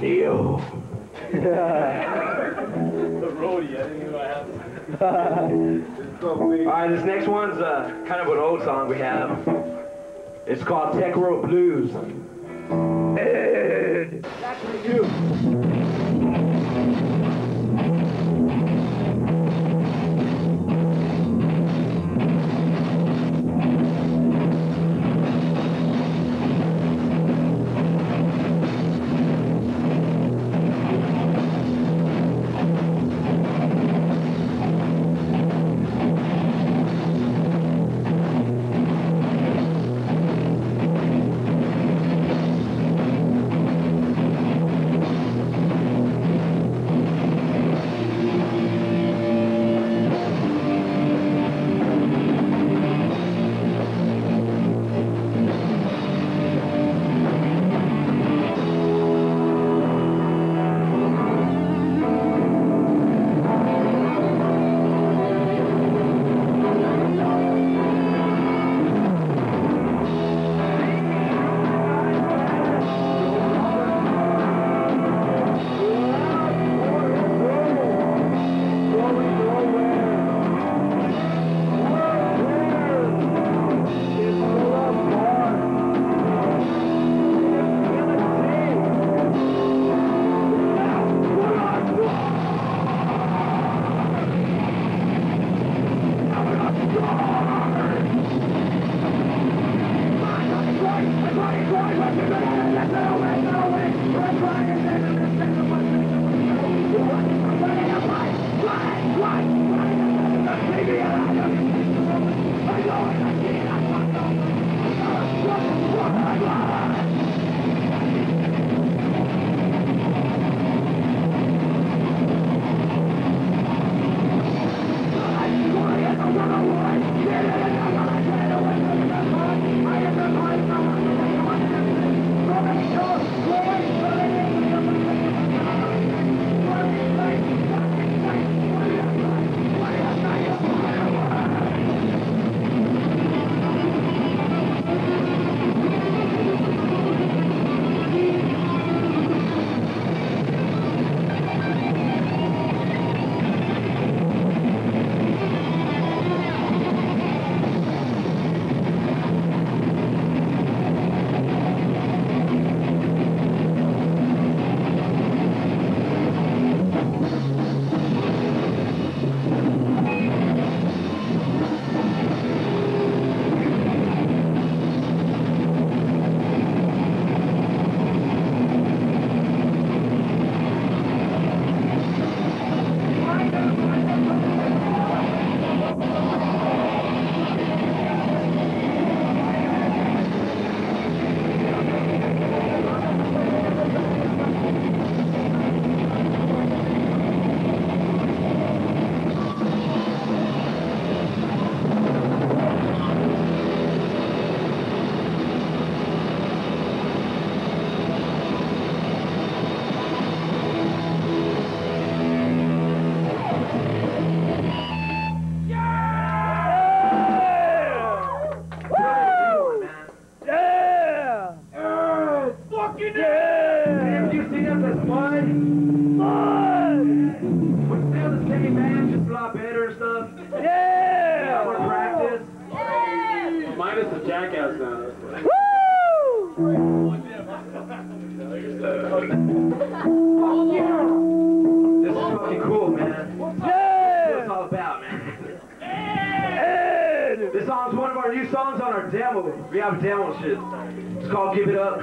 Neo. the roadie, I didn't even had All right, this next one's uh, kind of an old song we have. It's called Tech World Blues. Ed. That's for you. Man. What it's all about, man. This song's one of our new songs on our demo. We have a demo shit. It's called Give It Up.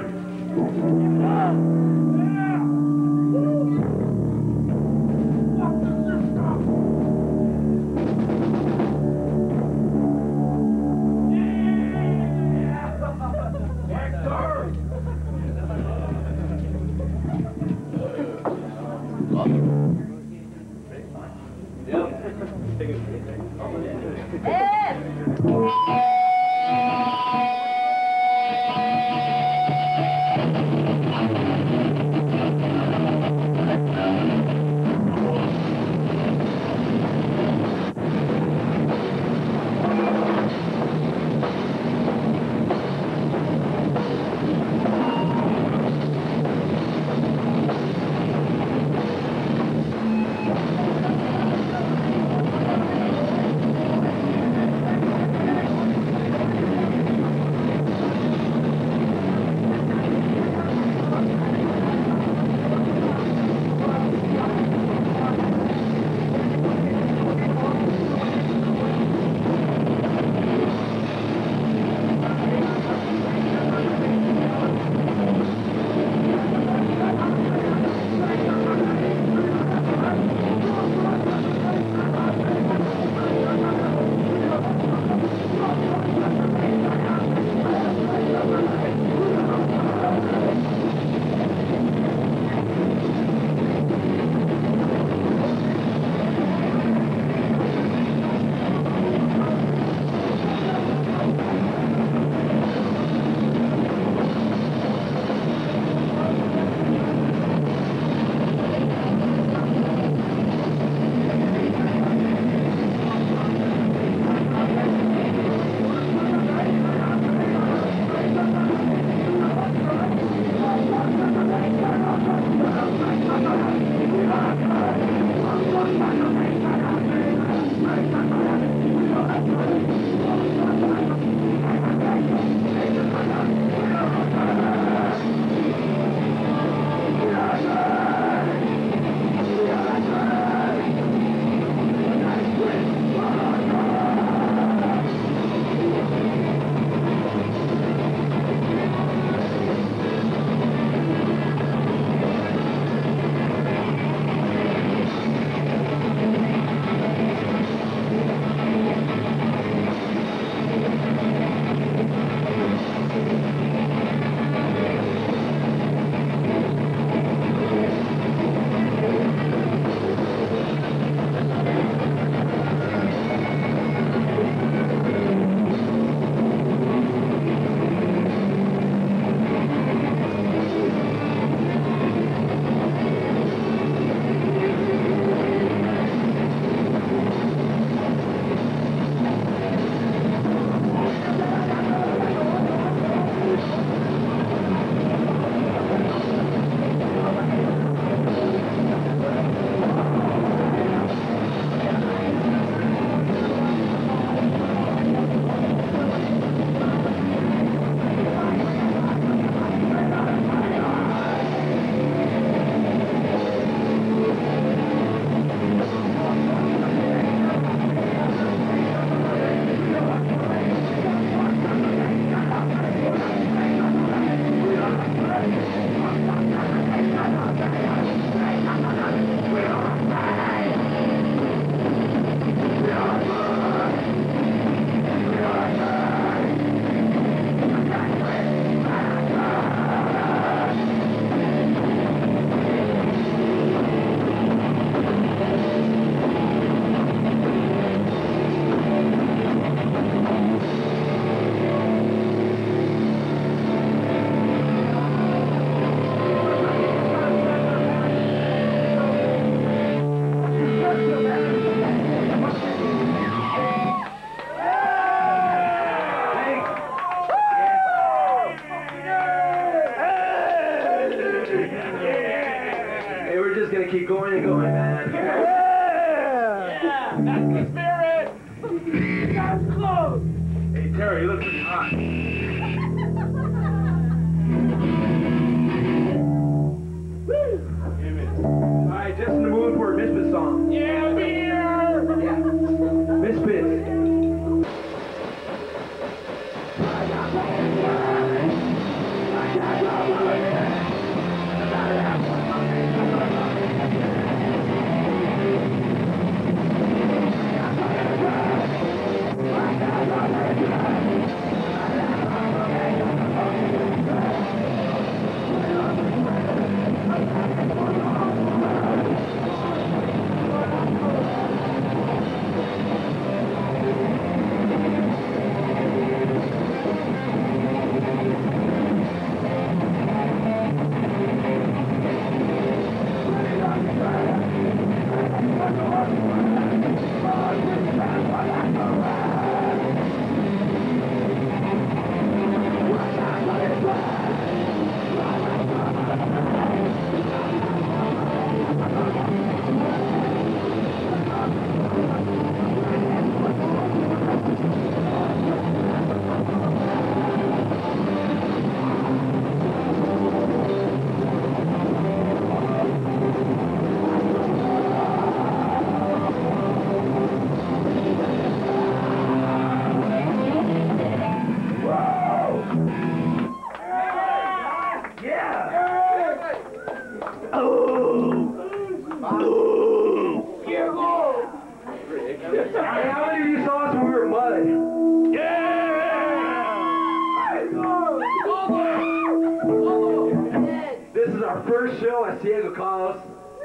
First show at Ciego Kaos.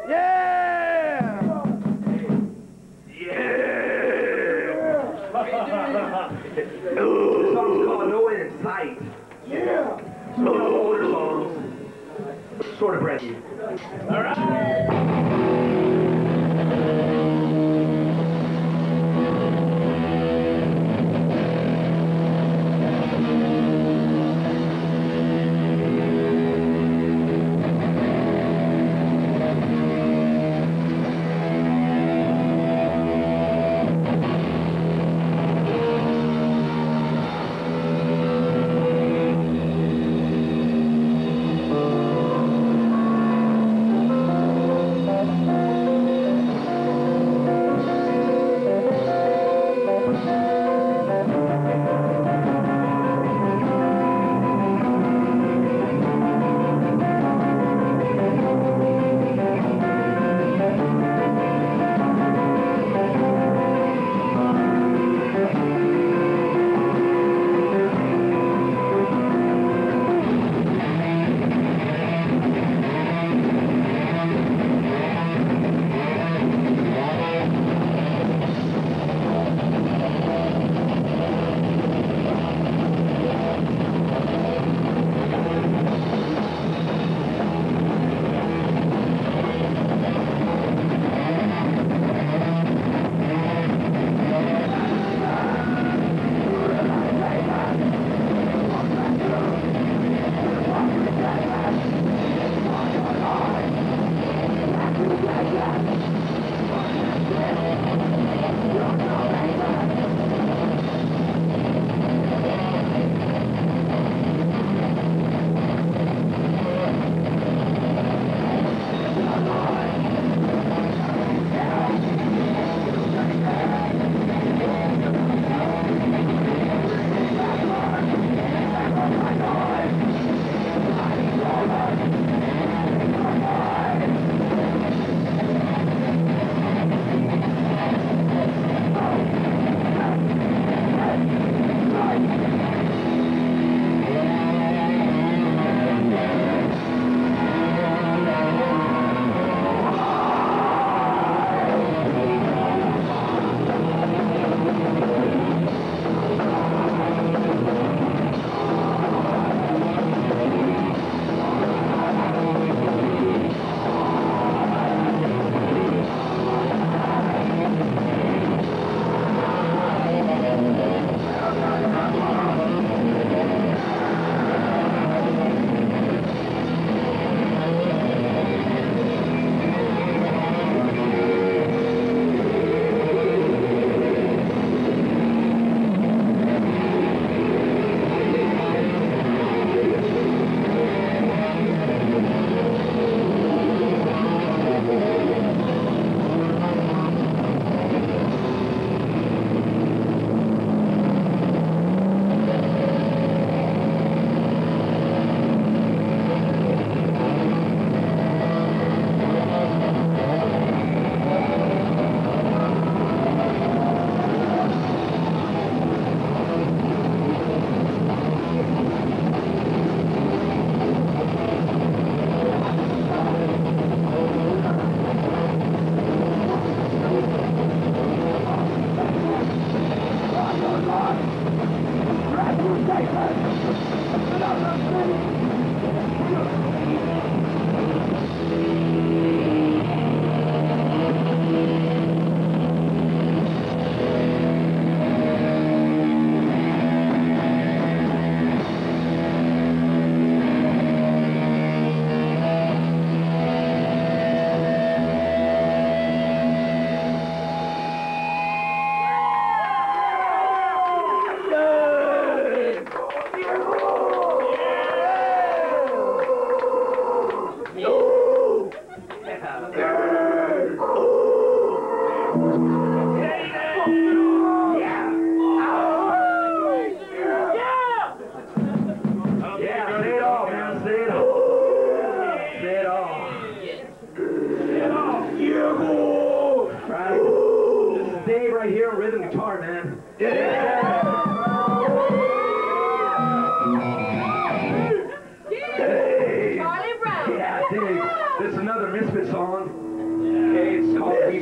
Yeah! This song's called No End in Sight. Yeah. Of older songs. Sort of breathy. Yeah!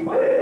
It's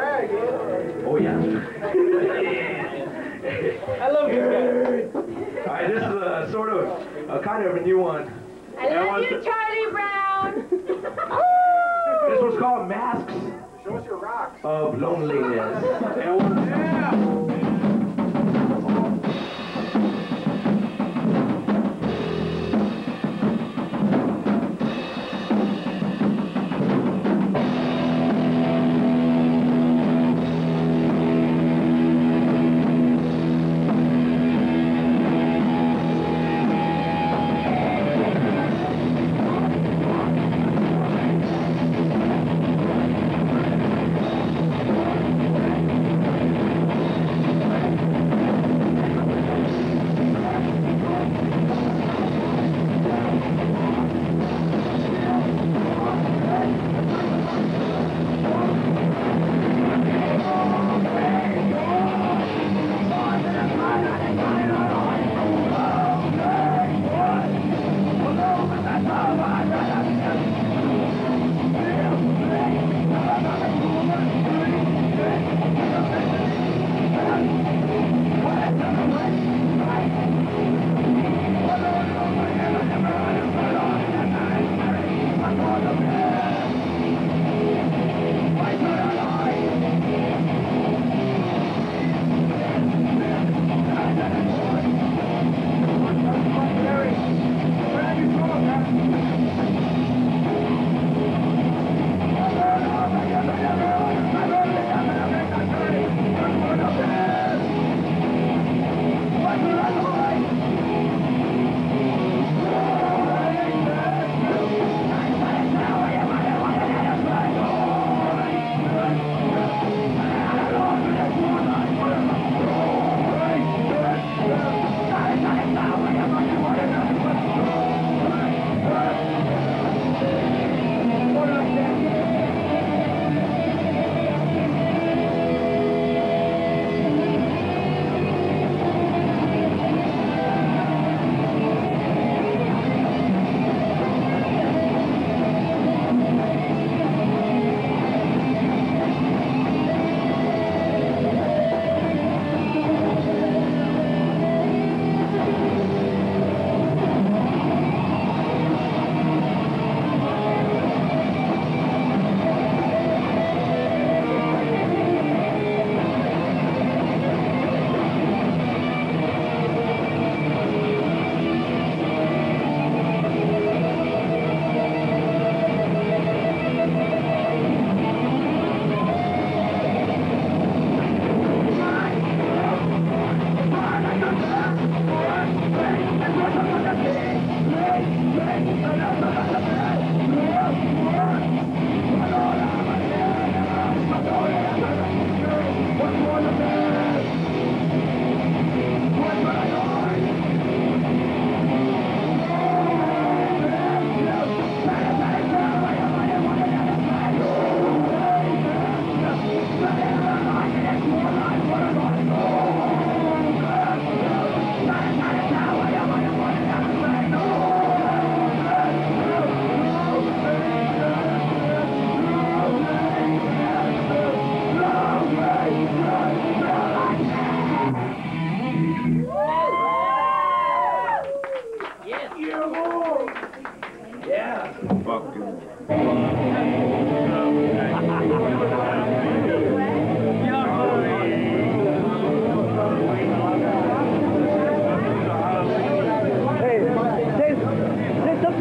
it! Eh? Oh, yeah. I love you guys. All right, this is a sort of, a kind of a new one. I love you, Charlie Brown. This one's called Masks Show us your rocks. of Loneliness. Yeah.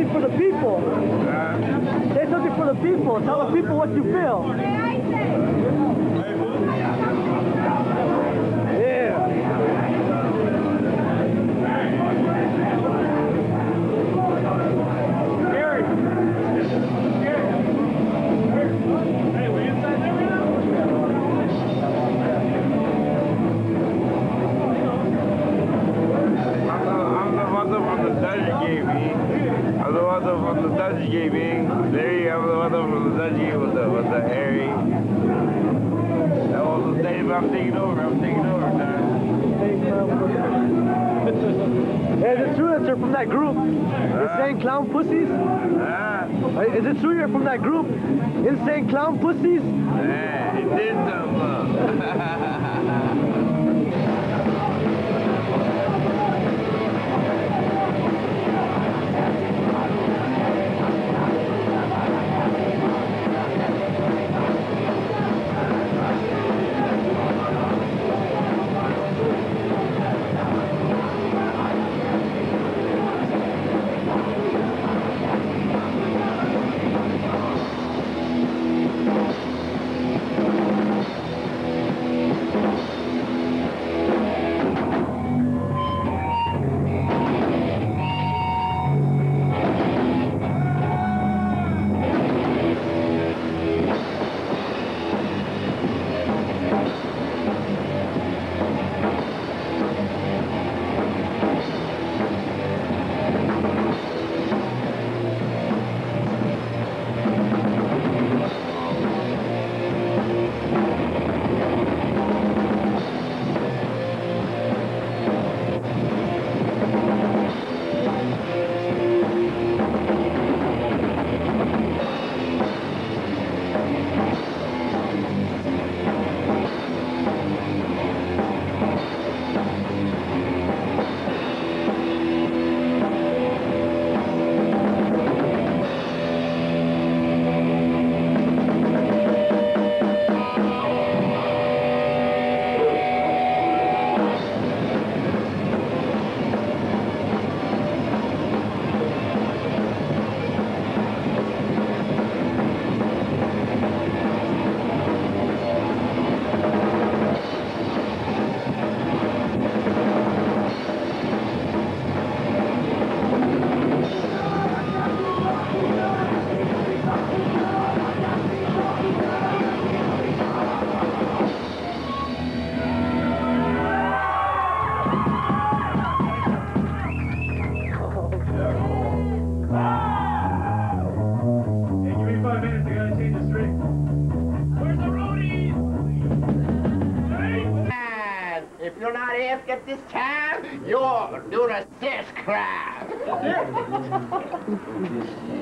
something for the people. Say something for the people. Tell the people what you feel. I'm taking over. I'm taking over, is it true that you're from that group? Insane Clown Pussies? Hey, Is it true you're from that group? Insane Clown Pussies? man, it did this time, you're doing a sis crime.